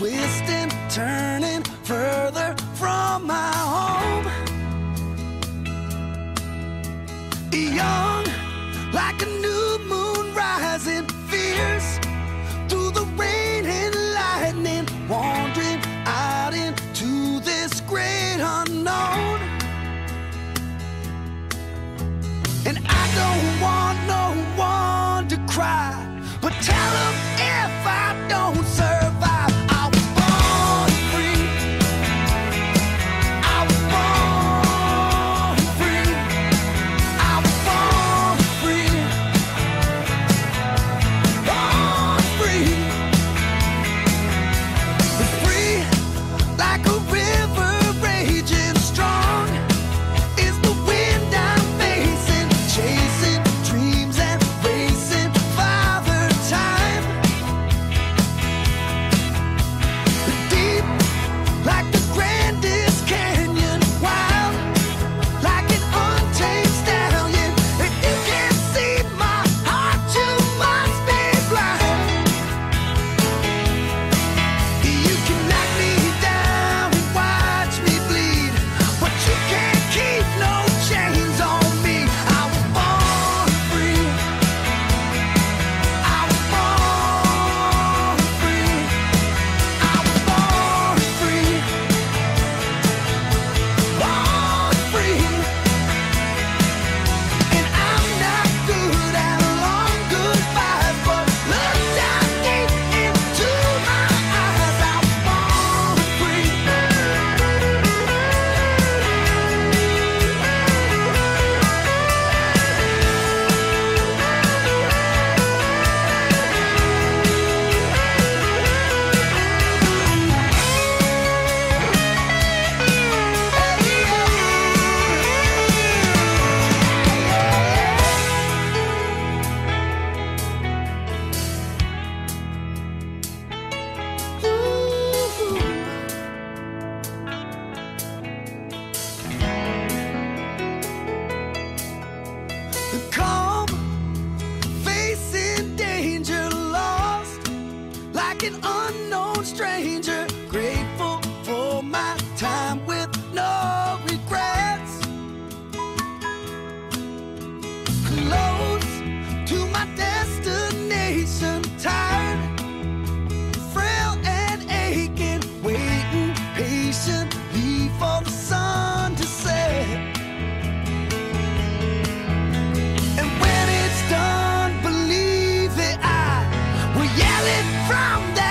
twisting, turning further from my home. Young, like a new moon rising, fierce through the rain and lightning, wandering out into this great unknown. And I don't want no one to cry. Danger, lost like an unknown stranger. We're yelling from the